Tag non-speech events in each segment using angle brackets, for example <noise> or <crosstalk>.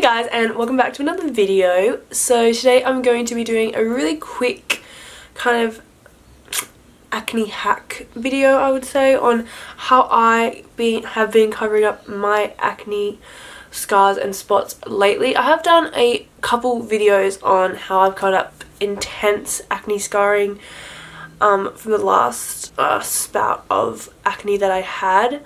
Hey guys and welcome back to another video. So today I'm going to be doing a really quick kind of acne hack video I would say on how I be, have been covering up my acne scars and spots lately. I have done a couple videos on how I've covered up intense acne scarring um, from the last uh, spout of acne that I had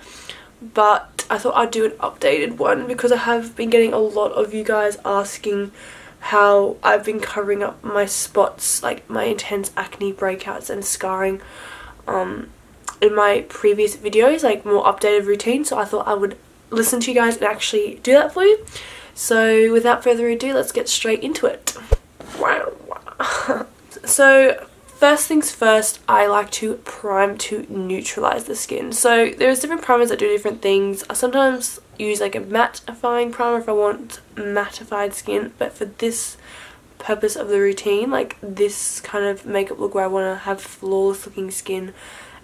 but I thought I'd do an updated one because I have been getting a lot of you guys asking how I've been covering up my spots like my intense acne breakouts and scarring um, in my previous videos like more updated routine. So I thought I would listen to you guys and actually do that for you. So without further ado let's get straight into it. Wow <laughs> so First things first, I like to prime to neutralize the skin. So there's different primers that do different things. I sometimes use like a mattifying primer if I want mattified skin, but for this purpose of the routine, like this kind of makeup look where I want to have flawless looking skin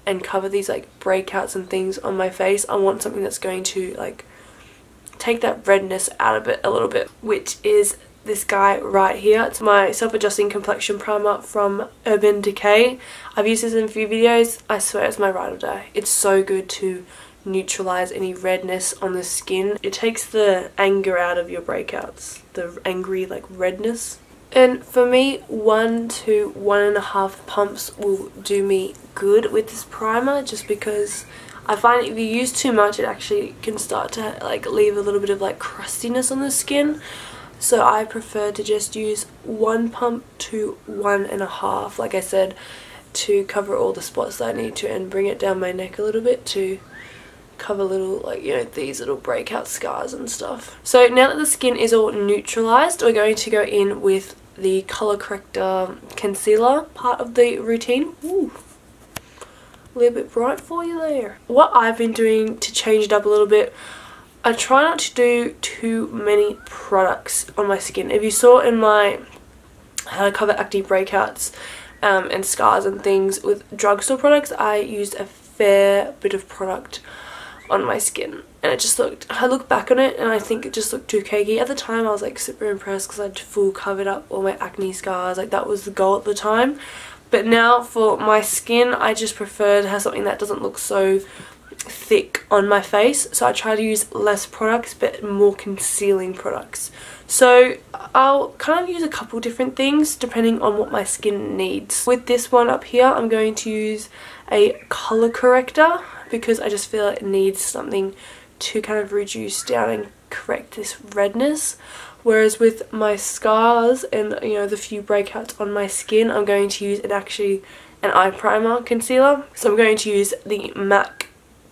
and cover these like breakouts and things on my face, I want something that's going to like take that redness out of it a little bit, which is this guy right here. It's my self-adjusting complexion primer from Urban Decay. I've used this in a few videos. I swear it's my ride or die. It's so good to neutralize any redness on the skin. It takes the anger out of your breakouts, the angry like redness. And for me, one to one and a half pumps will do me good with this primer just because I find if you use too much it actually can start to like leave a little bit of like crustiness on the skin so I prefer to just use one pump to one and a half like I said to cover all the spots that I need to and bring it down my neck a little bit to cover little like you know these little breakout scars and stuff. So now that the skin is all neutralized we're going to go in with the color corrector concealer part of the routine. Ooh a little bit bright for you there. What I've been doing to change it up a little bit I try not to do too many products on my skin. If you saw in my how to cover acne breakouts um, and scars and things with drugstore products, I used a fair bit of product on my skin. And it just looked I look back on it and I think it just looked too cakey. At the time I was like super impressed because I'd full covered up all my acne scars. Like that was the goal at the time. But now for my skin I just prefer to have something that doesn't look so thick on my face so I try to use less products but more concealing products. So I'll kind of use a couple different things depending on what my skin needs. With this one up here I'm going to use a color corrector because I just feel it needs something to kind of reduce down and correct this redness. Whereas with my scars and you know the few breakouts on my skin I'm going to use an actually an eye primer concealer. So I'm going to use the MAC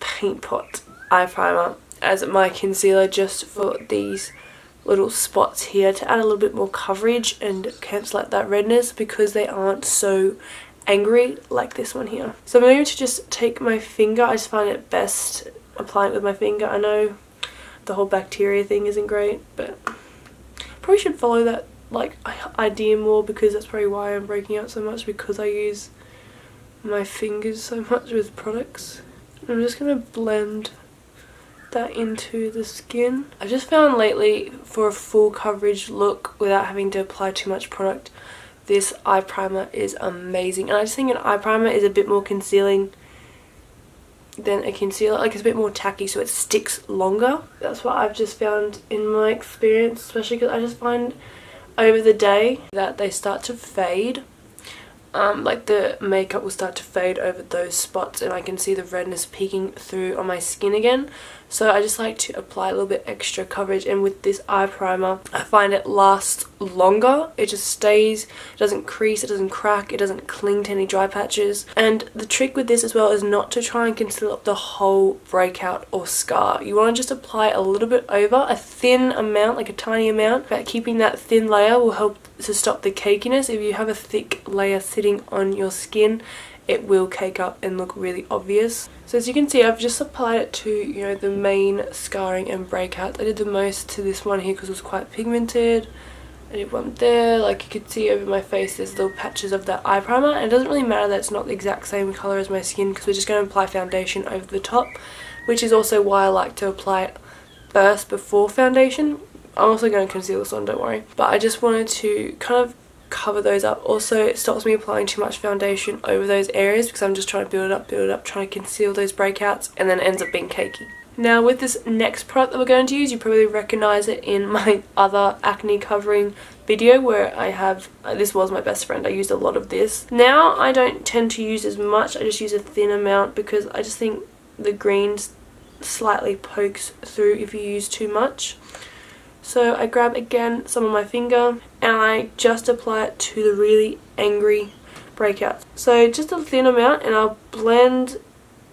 Paint Pot eye primer as my concealer just for these little spots here to add a little bit more coverage and cancel out that redness because they aren't so angry like this one here. So I'm going to just take my finger, I just find it best applying it with my finger. I know the whole bacteria thing isn't great but probably should follow that like idea more because that's probably why I'm breaking out so much because I use my fingers so much with products. I'm just going to blend that into the skin. I just found lately for a full coverage look without having to apply too much product this eye primer is amazing. And I just think an eye primer is a bit more concealing than a concealer like it's a bit more tacky so it sticks longer. That's what I've just found in my experience especially because I just find over the day that they start to fade um, like the makeup will start to fade over those spots and I can see the redness peeking through on my skin again so I just like to apply a little bit extra coverage and with this eye primer. I find it lasts longer. It just stays it doesn't crease it doesn't crack it doesn't cling to any dry patches. And the trick with this as well is not to try and conceal up the whole breakout or scar. You want to just apply a little bit over a thin amount like a tiny amount. But keeping that thin layer will help to stop the cakiness. If you have a thick layer sitting on your skin it will cake up and look really obvious. So as you can see I've just applied it to you know the main scarring and breakouts. I did the most to this one here because it was quite pigmented. I did one there, like you could see over my face there's little patches of that eye primer and it doesn't really matter that it's not the exact same colour as my skin because we're just going to apply foundation over the top which is also why I like to apply it first before foundation I'm also going to conceal this one, don't worry. But I just wanted to kind of cover those up. Also, it stops me applying too much foundation over those areas because I'm just trying to build it up, build it up, trying to conceal those breakouts and then ends up being cakey. Now with this next product that we're going to use, you probably recognise it in <laughs> my other acne covering video where I have, uh, this was my best friend, I used a lot of this. Now I don't tend to use as much, I just use a thin amount because I just think the green slightly pokes through if you use too much. So I grab again some on my finger and I just apply it to the really angry breakouts. So just a thin amount and I'll blend,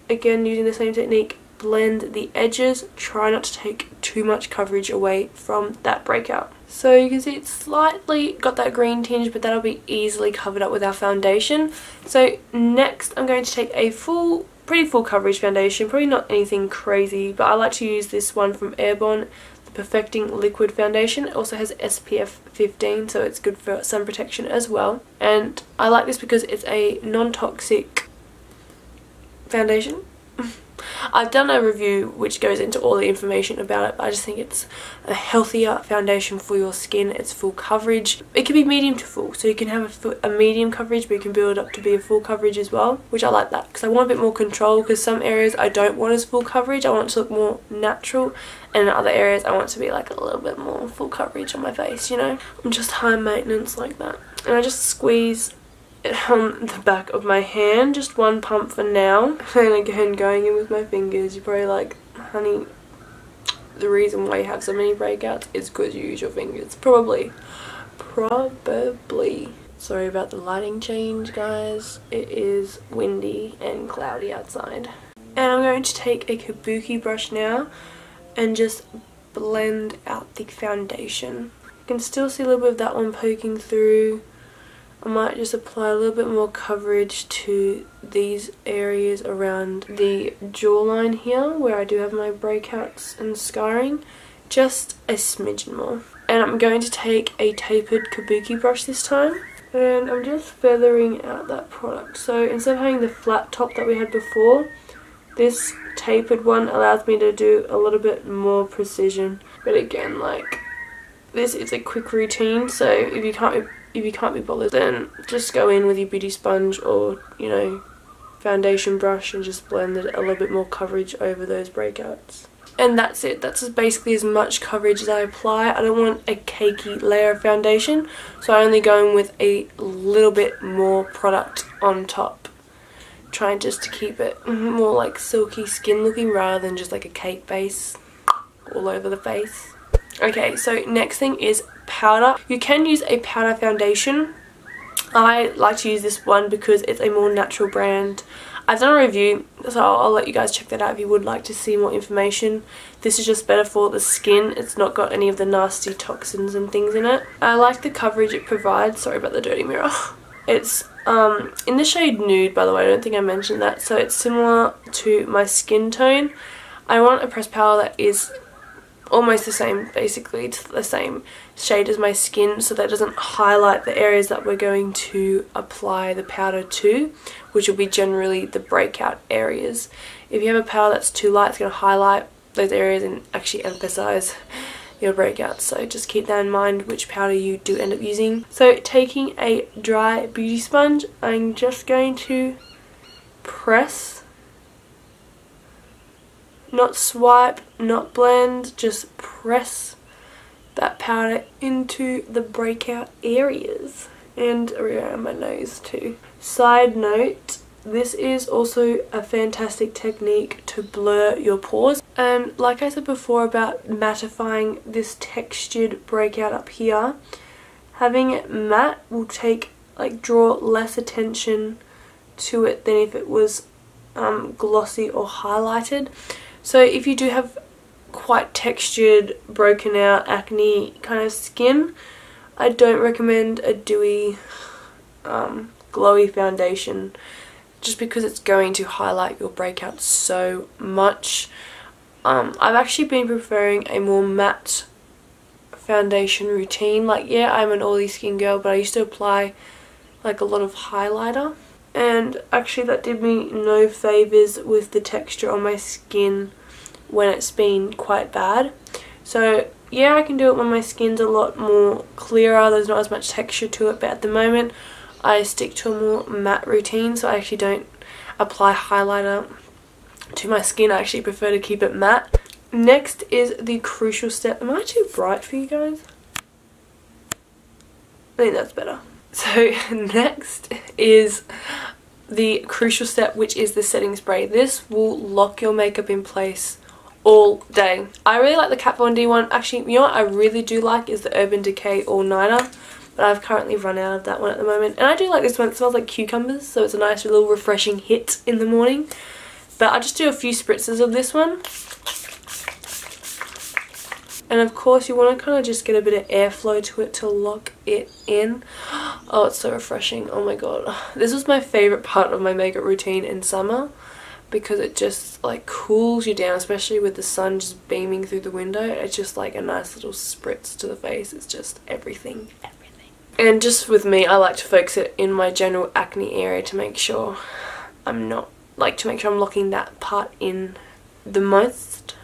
again using the same technique, blend the edges. Try not to take too much coverage away from that breakout. So you can see it's slightly got that green tinge but that'll be easily covered up with our foundation. So next I'm going to take a full, pretty full coverage foundation, probably not anything crazy but I like to use this one from Arbonne Perfecting Liquid Foundation. It also has SPF 15 so it's good for sun protection as well. And I like this because it's a non-toxic foundation. <laughs> I've done a review which goes into all the information about it but I just think it's a healthier foundation for your skin. It's full coverage. It can be medium to full so you can have a, a medium coverage but you can build up to be a full coverage as well which I like that because I want a bit more control because some areas I don't want as full coverage. I want to look more natural and in other areas I want to be like a little bit more full coverage on my face you know. I'm just high maintenance like that and I just squeeze on the back of my hand. Just one pump for now. And again, going in with my fingers, you're probably like, honey, the reason why you have so many breakouts is because you use your fingers. Probably. Probably. Sorry about the lighting change, guys. It is windy and cloudy outside. And I'm going to take a kabuki brush now and just blend out the foundation. You can still see a little bit of that one poking through I might just apply a little bit more coverage to these areas around the jawline here where I do have my breakouts and scarring just a smidgen more. And I'm going to take a tapered kabuki brush this time. And I'm just feathering out that product. So instead of having the flat top that we had before this tapered one allows me to do a little bit more precision. But again like this is a quick routine so if you can't if you can't be bothered then just go in with your beauty sponge or you know foundation brush and just blend a little bit more coverage over those breakouts. And that's it. That's basically as much coverage as I apply. I don't want a cakey layer of foundation so I only go in with a little bit more product on top. Trying just to keep it more like silky skin looking rather than just like a cake base all over the face. Okay so next thing is powder. You can use a powder foundation. I like to use this one because it's a more natural brand. I've done a review, so I'll, I'll, let you guys check that out if you would like to see more information. This is just better for the skin. It's not got any of the nasty toxins and things in it. I like the coverage it provides. Sorry about the dirty mirror. <laughs> It's um, in the shade Nude, by the way. I don't think I mentioned that. So it's similar to my skin tone. I want a pressed powder that is almost the same basically. It's the same shade as my skin so that doesn't highlight the areas that we're going to apply the powder to which will be generally the breakout areas. If you have a powder that's too light it's going to highlight those areas and actually emphasize your breakouts so just keep that in mind which powder you do end up using. So taking a dry beauty sponge I'm just going to press not swipe, not blend, just press that powder into the breakout areas and around my nose too. Side note, this is also a fantastic technique to blur your pores and like I said before about mattifying this textured breakout up here, having it matte will take like draw less attention to it than if it was um, glossy or highlighted. So if you do have quite textured, broken out, acne kind of skin, I don't recommend a dewy, um, glowy foundation just because it's going to highlight your breakout so much. Um, I've actually been preferring a more matte foundation routine. Like, yeah, I'm an oily skin girl, but I used to apply like a lot of highlighter and actually that did me no favours with the texture on my skin when it's been quite bad So yeah, I can do it when my skin's a lot more clearer, there's not as much texture to it, but at the moment I stick to a more matte routine, so I actually don't apply highlighter to my skin. I actually prefer to keep it matte. Next is the crucial step. Am I too bright for you guys? I think that's better. <laughs> So <laughs> next is the crucial step which is the setting spray. This will lock your makeup in place all day. I really like the Kat Von D one. Actually, you know what I really do like is the Urban Decay All Nighter. But I've currently run out of that one at the moment. And I do like this one. It smells like cucumbers. So it's a nice little refreshing hit in the morning. But I just do a few spritzes of this one. And of course you want to kind of just get a bit of airflow to it to lock it in. <gasps> Oh, it's so refreshing. Oh my god. <sighs> This was my favourite part of my makeup routine in summer because it just like cools you down especially with the sun just beaming through the window it's just like a nice little spritz to the face it's just everything everything and just with me I like to focus it in my general acne area to make sure I'm not like to make sure I'm locking that part in the most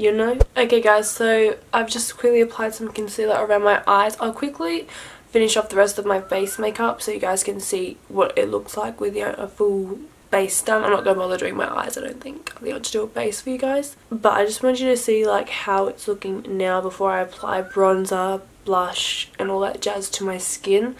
you know okay guys so I've just quickly applied some concealer around my eyes I'll quickly finish off the rest of my face makeup so you guys can see what it looks like with you know, a full base done. I'm not going to bother doing my eyes, I don't think. I think I'll just do a base for you guys. But I just want you to see like how it's looking now before I apply bronzer, blush and all that jazz to my skin.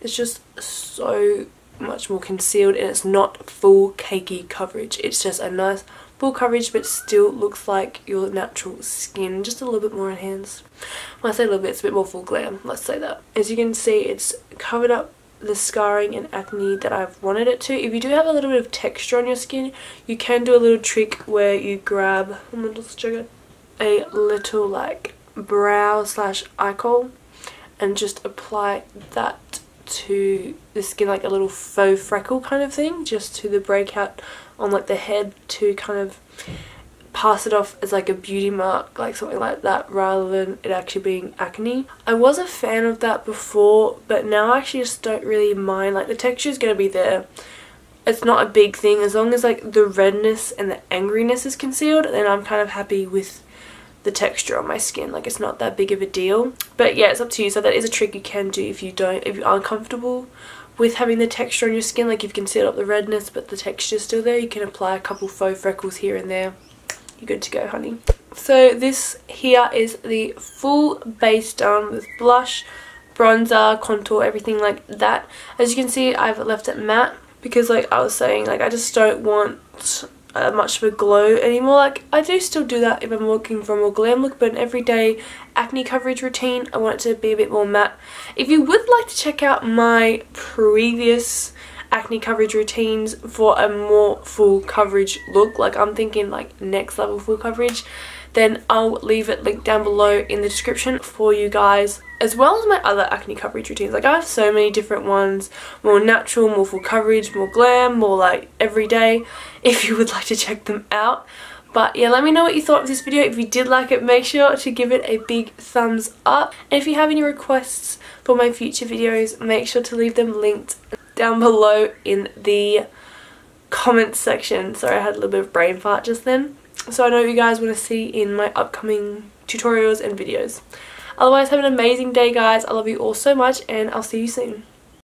It's just so much more concealed and it's not full cakey coverage. It's just a nice full coverage but still looks like your natural skin. Just a little bit more enhanced. When I say a little bit, it's a bit more full glam. Let's say that. As you can see, it's covered up the scarring and acne that I've wanted it to. If you do have a little bit of texture on your skin, you can do a little trick where you grab oh a little like brow slash eye and just apply that to the skin like a little faux freckle kind of thing just to the breakout on like the head to kind of pass it off as like a beauty mark like something like that rather than it actually being acne. I was a fan of that before but now I actually just don't really mind like the texture is going to be there. It's not a big thing as long as like the redness and the angriness is concealed then I'm kind of happy with the texture on my skin like it's not that big of a deal. But yeah it's up to you. So that is a trick you can do if you don't if you're uncomfortable with having the texture on your skin. Like you've concealed up the redness but the texture is still there you can apply a couple faux freckles here and there. You're good to go honey. So this here is the full base done with blush bronzer contour everything like that. As you can see I've left it matte because like I was saying like I just don't want uh, much of a glow anymore. Like I do still do that if I'm looking for a more glam. Look but an everyday acne coverage routine I want it to be a bit more matte. If you would like to check out my previous acne coverage routines for a more full coverage look like I'm thinking like next level full coverage then I'll leave it linked down below in the description for you guys as well as my other acne coverage routines like I have so many different ones more natural more full coverage more glam more like everyday <laughs> if you would like to check them out but yeah, let me know what you thought of this video. If you did like it, make sure to give it a big thumbs up. And if you have any requests for my future videos, make sure to leave them linked down below in the comments section. Sorry, I had a little bit of brain fart just then. So I know you guys want to see in my upcoming tutorials and videos. Otherwise, have an amazing day, guys. I love you all so much, and I'll see you soon.